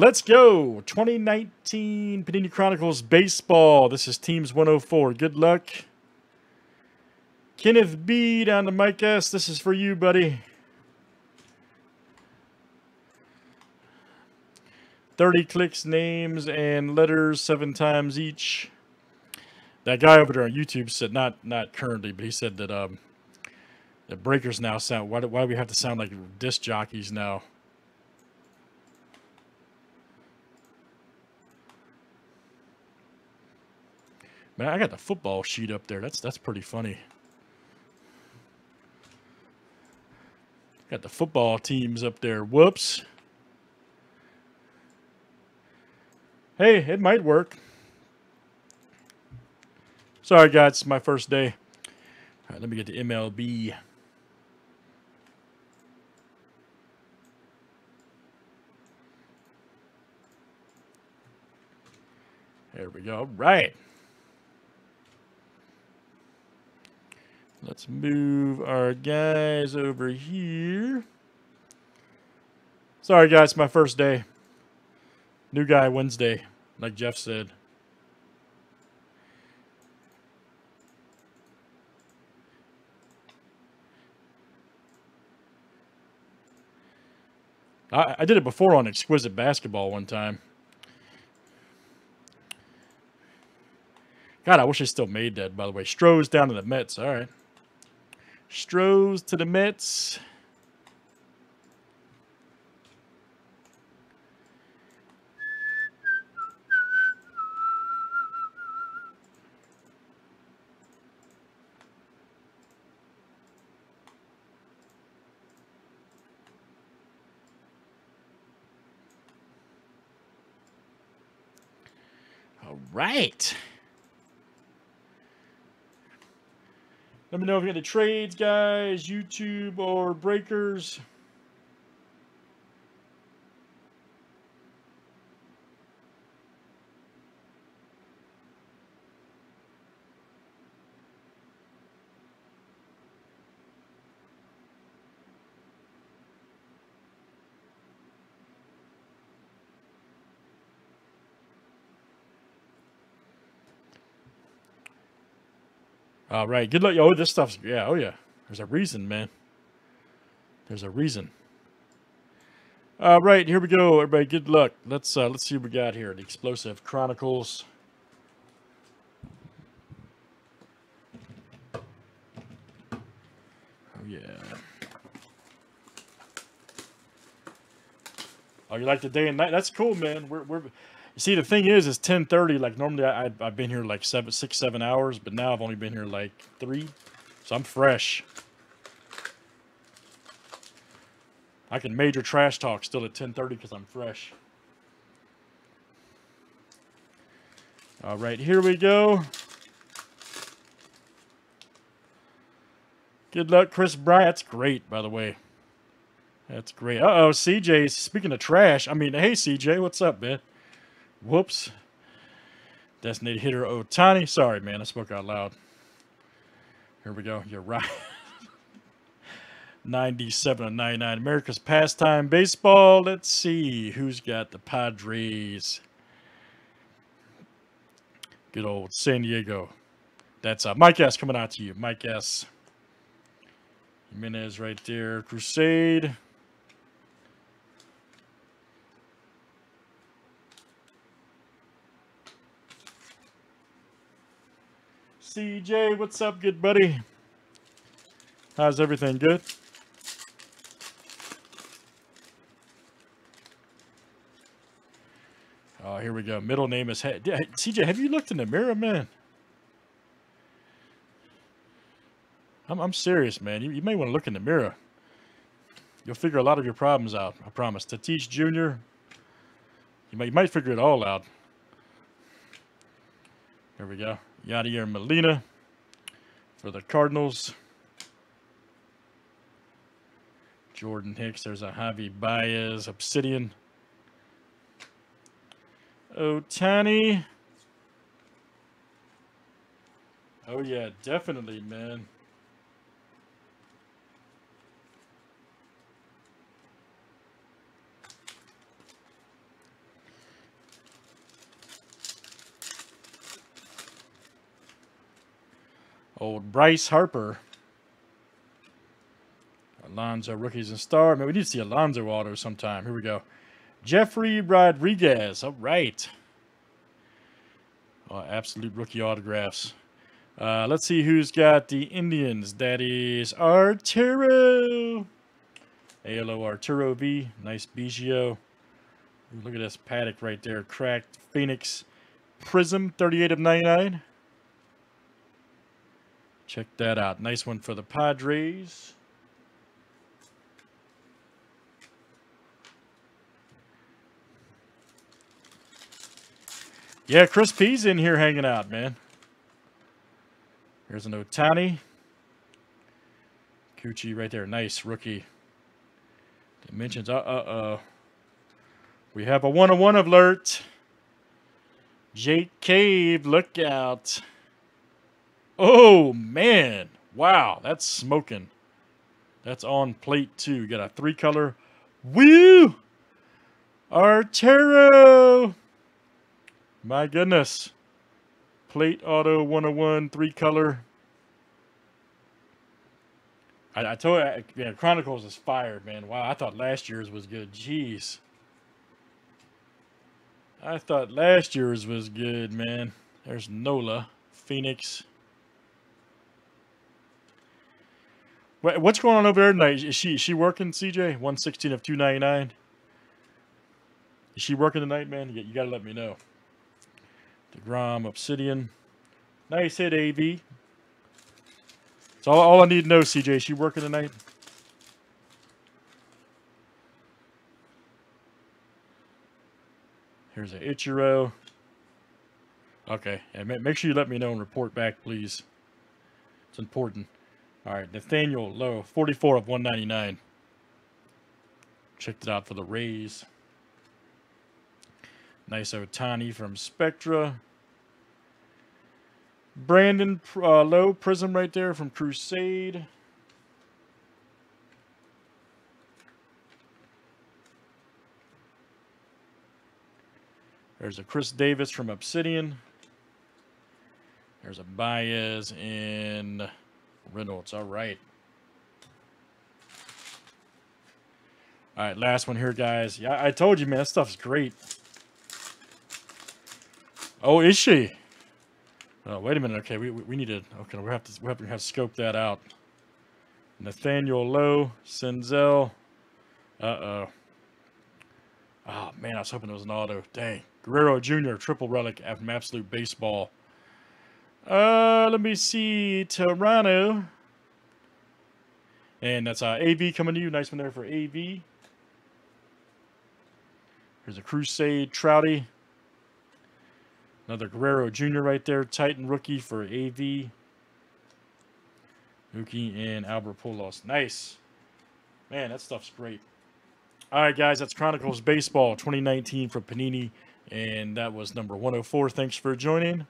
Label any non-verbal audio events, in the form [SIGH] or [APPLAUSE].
Let's go. 2019 Panini Chronicles Baseball. This is Teams 104. Good luck. Kenneth B down to Mike S. This is for you, buddy. 30 clicks, names, and letters seven times each. That guy over there on YouTube said, not not currently, but he said that um, the breakers now sound, why do, why do we have to sound like disc jockeys now? Man, I got the football sheet up there. That's that's pretty funny. Got the football teams up there. Whoops. Hey, it might work. Sorry, guys. It's my first day. All right, let me get to MLB. There we go. All right. Let's move our guys over here. Sorry, guys. My first day. New guy Wednesday, like Jeff said. I, I did it before on Exquisite Basketball one time. God, I wish I still made that, by the way. Stroh's down to the Mets. All right. Stroh's to the Mets. All right. Let me know if you got any trades, guys, YouTube or breakers. All right. Good luck. Oh, this stuff's yeah. Oh yeah. There's a reason, man. There's a reason. All right, here we go, everybody. Good luck. Let's uh, let's see what we got here. The Explosive Chronicles. Oh yeah. Oh, you like the day and night? That's cool, man. We're we're see, the thing is, it's 1030. Like, normally I, I've been here like seven, six, seven hours, but now I've only been here like three. So I'm fresh. I can major trash talk still at 1030 because I'm fresh. All right, here we go. Good luck, Kris Bryant. That's great, by the way. That's great. Uh-oh, CJ, speaking of trash, I mean, hey, CJ, what's up, man? Whoops. Designated hitter Ohtani. Sorry, man. I spoke out loud. Here we go. You're right. [LAUGHS] 97 and 99. America's pastime baseball. Let's see who's got the Padres. Good old San Diego. That's uh, Mike S. coming out to you. Mike S. Jimenez right there. Crusade. CJ, what's up, good buddy? How's everything? Good? Oh, here we go. Middle name is... CJ, have you looked in the mirror, man? I'm, I'm serious, man. You, you may want to look in the mirror. You'll figure a lot of your problems out, I promise. Tatis Jr., you might, you might figure it all out. Here we go. Yadier Molina for the Cardinals. Jordan Hicks. There's a Javi Baez, Obsidian. Ohtani. Oh, yeah, definitely, man. Old Bryce Harper. Alonso, rookies and star. Man, we need to see Alonso auto sometime. Here we go. Jeffrey Rodriguez. All right. Oh, absolute rookie autographs. Uh, let's see who's got the Indians. That is Arturo. ALO Arturo V. Nice Biggio. Look at this Paddack right there. Cracked Phoenix Prism 38 of 99. Check that out. Nice one for the Padres. Yeah, Chris P's in here hanging out, man. Here's an Ohtani. Cucci right there. Nice rookie. Dimensions. Uh-uh-uh. We have a one-on-one alert. Jake Cave, look out. Oh, man. Wow, that's smoking. That's on plate two. Got a three-color. Woo! Arturo! My goodness. Plate Auto 101, three color. I, I told you, yeah, Chronicles is fired, man. Wow, I thought last year's was good. Jeez. I thought last year's was good, man. There's Nola, Phoenix. What's going on over there tonight? Is she she working, CJ? 116 of 299. Is she working tonight, man? You, you got to let me know. DeGrom, Obsidian. Nice hit, AV. That's all, all I need to know, CJ. Is she working tonight? Here's an Ichiro. Okay. And make sure you let me know and report back, please. It's important. All right. Nathaniel Lowe, 44 of 199. Checked it out for the Rays. Nice Ohtani from Spectra. Brandon uh, Lowe Prism right there from Crusade. There's a Chris Davis from Obsidian. There's a Baez in Reynolds. All right. All right, last one here, guys. Yeah, I told you, man, this stuff's great. Oh, is she? Oh, wait a minute. Okay, we, we need to. Okay, we have to we have to have to scope that out. Nathaniel Lowe, Senzel. Uh oh. Oh man, I was hoping it was an auto. Dang. Guerrero Jr. Triple relic from Absolute Baseball. Uh, let me see. Toronto. And that's uh, AV coming to you. Nice one there for AV. Here's a Crusade Trouty. Another Guerrero Jr. right there. Titan rookie for AV. Mookie and Albert Pujols. Nice. Man, that stuff's great. All right, guys, that's Chronicles Baseball 2019 from Panini, and that was number 104. Thanks for joining.